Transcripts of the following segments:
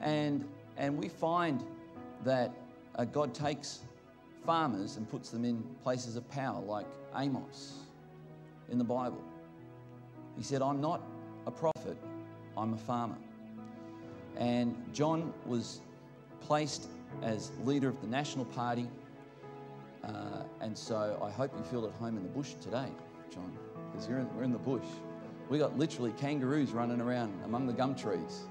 And, and we find that uh, God takes farmers and puts them in places of power, like Amos in the Bible. He said, I'm not a prophet, I'm a farmer. And John was placed as leader of the National Party. Uh, and so I hope you feel at home in the bush today, John, because we're in the bush. We got literally kangaroos running around among the gum trees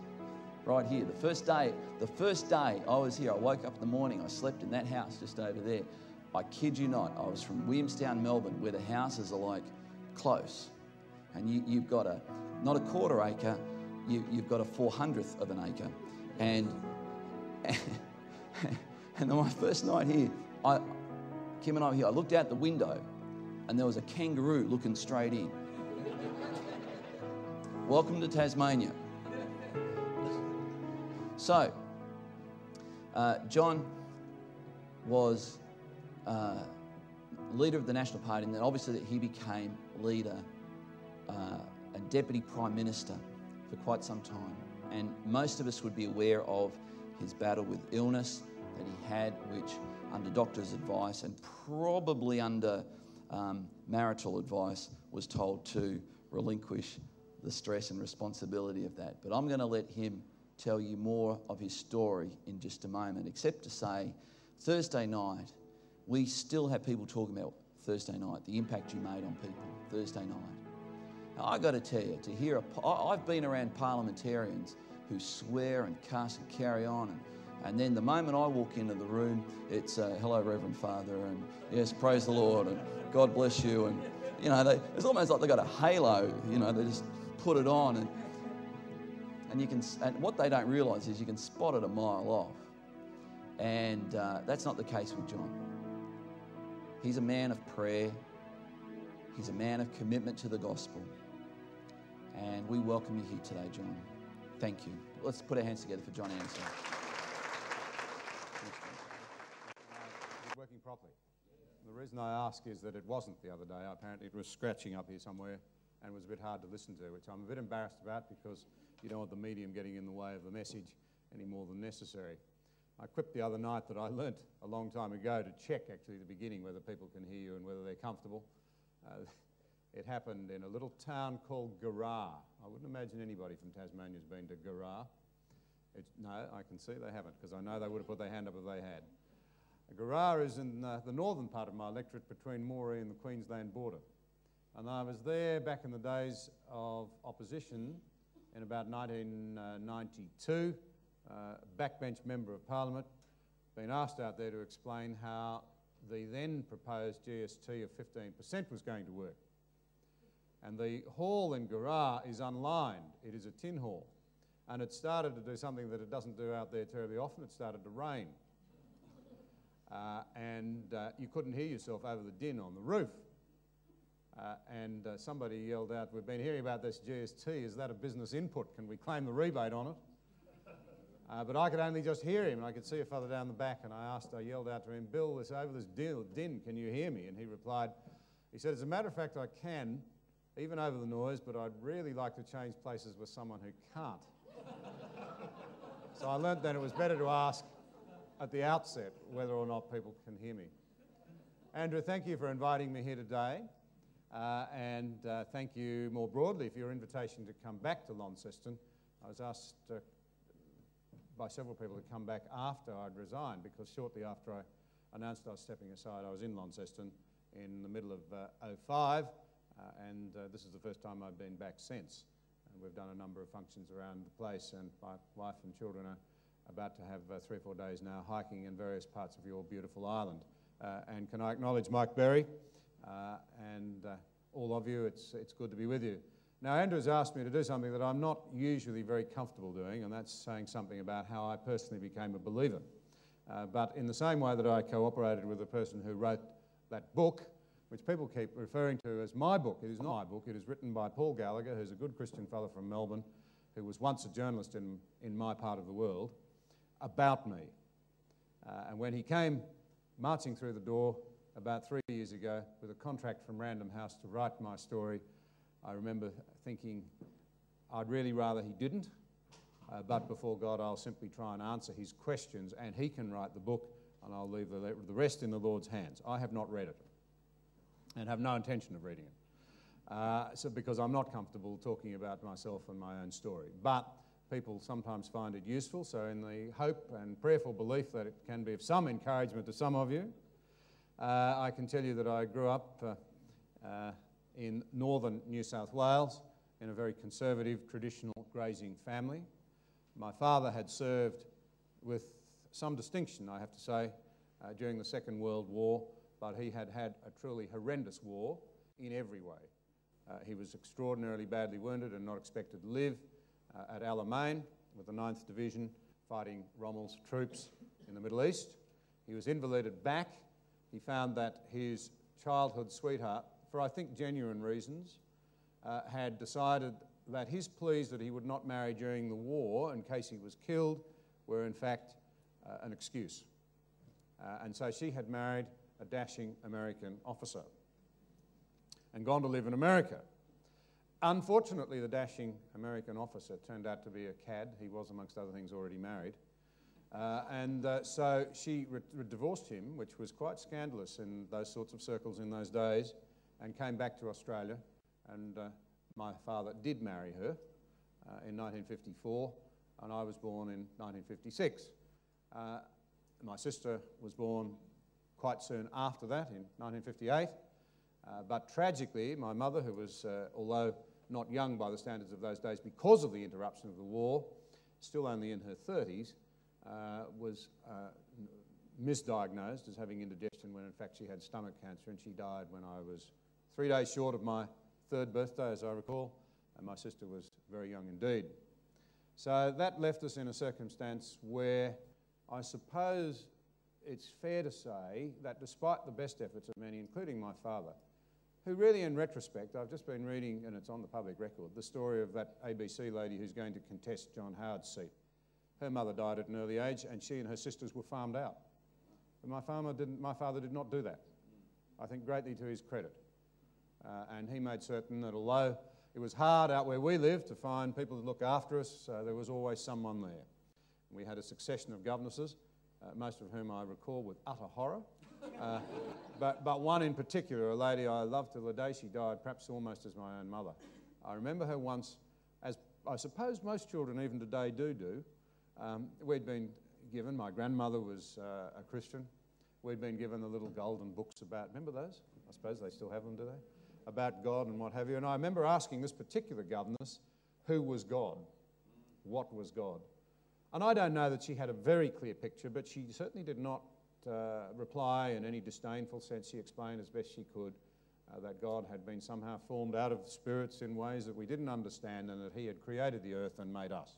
right here. The first day, the first day I was here, I woke up in the morning, I slept in that house just over there. I kid you not, I was from Williamstown, Melbourne, where the houses are like close. And you, you've got a, not a quarter acre, you, you've got a four hundredth of an acre. And, and on my first night here, I, Kim and I were here, I looked out the window and there was a kangaroo looking straight in. Welcome to Tasmania. So, uh, John was uh, leader of the National Party, and then obviously that he became leader uh, and deputy prime minister for quite some time. And most of us would be aware of his battle with illness that he had, which, under doctor's advice and probably under um, marital advice, was told to relinquish the stress and responsibility of that. But I'm going to let him tell you more of his story in just a moment, except to say, Thursday night, we still have people talking about Thursday night, the impact you made on people Thursday night. Now, I got to tell you, to hear a, I've been around parliamentarians who swear and cuss and carry on, and, and then the moment I walk into the room, it's uh, hello, Reverend Father, and yes, praise the Lord, and God bless you, and you know, they, it's almost like they got a halo, you know, they just put it on, and and you can, and what they don't realise is you can spot it a mile off, and uh, that's not the case with John. He's a man of prayer. He's a man of commitment to the gospel. And we welcome you here today, John. Thank you. Let's put our hands together for John Anderson. Working properly. The reason I ask is that it wasn't the other day. Apparently, it was scratching up here somewhere and was a bit hard to listen to, which I'm a bit embarrassed about because you don't want the medium getting in the way of the message any more than necessary. I quipped the other night that I learnt a long time ago to check actually the beginning whether people can hear you and whether they're comfortable. Uh, it happened in a little town called Garah. I wouldn't imagine anybody from Tasmania has been to Garah. It's, no, I can see they haven't because I know they would have put their hand up if they had. Garah is in uh, the northern part of my electorate between Moree and the Queensland border. And I was there back in the days of opposition in about 1992, uh, backbench member of parliament, been asked out there to explain how the then proposed GST of 15% was going to work. And the hall in Garah is unlined. It is a tin hall. And it started to do something that it doesn't do out there terribly often. It started to rain. Uh, and uh, you couldn't hear yourself over the din on the roof. Uh, and uh, somebody yelled out, We've been hearing about this GST. Is that a business input? Can we claim the rebate on it? Uh, but I could only just hear him, and I could see a further down the back. And I asked, I yelled out to him, Bill, this over this din, can you hear me? And he replied, He said, As a matter of fact, I can, even over the noise, but I'd really like to change places with someone who can't. so I learnt then it was better to ask at the outset whether or not people can hear me. Andrew, thank you for inviting me here today. Uh, and uh, thank you more broadly for your invitation to come back to Launceston. I was asked uh, by several people to come back after I'd resigned because shortly after I announced I was stepping aside, I was in Launceston in the middle of uh, 05, uh, and uh, this is the first time I've been back since. And we've done a number of functions around the place, and my wife and children are about to have three or four days now hiking in various parts of your beautiful island. and can I acknowledge Mike Berry? Uh, and uh, all of you, it's, it's good to be with you. Now, Andrew's asked me to do something that I'm not usually very comfortable doing, and that's saying something about how I personally became a believer. Uh, but in the same way that I cooperated with the person who wrote that book, which people keep referring to as my book, it is not my book, it is written by Paul Gallagher, who's a good Christian fellow from Melbourne, who was once a journalist in, in my part of the world, about me. Uh, and when he came marching through the door about three years ago with a contract from Random House to write my story, I remember thinking I'd really rather he didn't, uh, but before God, I'll simply try and answer his questions, and he can write the book, and I'll leave the, the rest in the Lord's hands. I have not read it and have no intention of reading it. Uh, so because I'm not comfortable talking about myself and my own story. But people sometimes find it useful, so in the hope and prayerful belief that it can be of some encouragement to some of you, uh, I can tell you that I grew up uh, uh in northern New South Wales in a very conservative, traditional grazing family. My father had served with some distinction, I have to say, uh, during the Second World War, but he had had a truly horrendous war in every way. Uh, he was extraordinarily badly wounded and not expected to live uh, at Alamein with the 9th Division fighting Rommel's troops in the Middle East. He was invalided back. He found that his childhood sweetheart, for I think genuine reasons, uh, had decided that his pleas that he would not marry during the war in case he was killed were in fact uh, an excuse. Uh, and so she had married a dashing American officer and gone to live in America. Unfortunately, the dashing American officer turned out to be a cad. He was, amongst other things, already married. Uh, and uh, so she divorced him, which was quite scandalous in those sorts of circles in those days, and came back to Australia. And uh, my father did marry her uh, in 1954, and I was born in 1956. Uh, my sister was born quite soon after that, in 1958. Uh, but tragically, my mother, who was, uh, although not young by the standards of those days because of the interruption of the war, still only in her 30s, uh, was uh, misdiagnosed as having indigestion when in fact she had stomach cancer and she died when I was three days short of my third birthday, as I recall, and my sister was very young indeed. So that left us in a circumstance where I suppose it's fair to say that despite the best efforts of many, including my father, who really, in retrospect, I've just been reading, and it's on the public record, the story of that ABC lady who's going to contest John Howard's seat. Her mother died at an early age, and she and her sisters were farmed out. But my, farmer didn't, my father did not do that, I think greatly to his credit. Uh, and he made certain that although it was hard out where we lived to find people to look after us, uh, there was always someone there. We had a succession of governesses uh, most of whom I recall with utter horror. Uh, but, but one in particular, a lady I loved to the day she died, perhaps almost as my own mother. I remember her once, as I suppose most children even today do do. Um, we'd been given, my grandmother was uh, a Christian, we'd been given the little golden books about, remember those? I suppose they still have them, do they? About God and what have you. And I remember asking this particular governess, who was God? What was God? And I don't know that she had a very clear picture, but she certainly did not uh, reply in any disdainful sense. She explained as best she could uh, that God had been somehow formed out of spirits in ways that we didn't understand and that He had created the earth and made us.